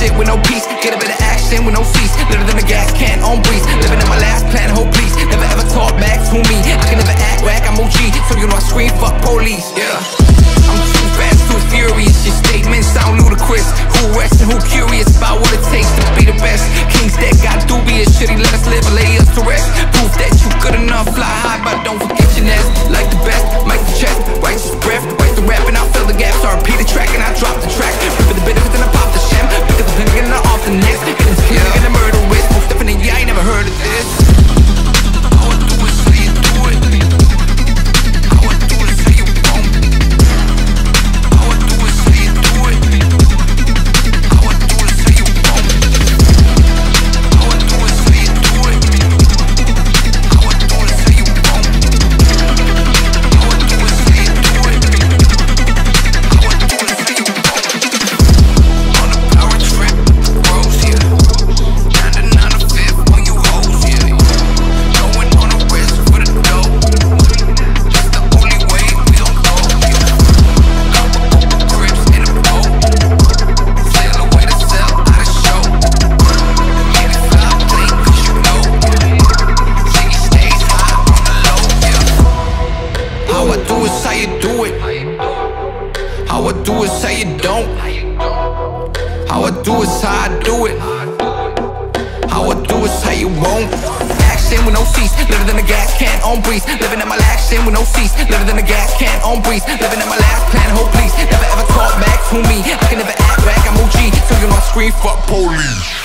shit with no peace. Get a bit of action with no cease. Litter than a gas can on breeze. Living in my last plan, hope please. Never ever talk back to me. I can never act whack, I'm OG. So you know I scream, fuck police. Yeah. I'm too fast, too furious. Your statements sound ludicrous. Who rests and who curious about what it takes to be the best? Kings that got dubious. Should he let us live or lay us to rest? Proof that you good enough. Fly high, but don't forget I do is how you don't. How I do is how I do it. How I do is how you won't. Action with no cease, litter in a gas can on breeze. Living in my last shit with no cease, litter in a gas can on breeze. Living in my last plan, hope please. Never ever talk back to me. I can never act back, I'm OG, so you know I scream fuck police.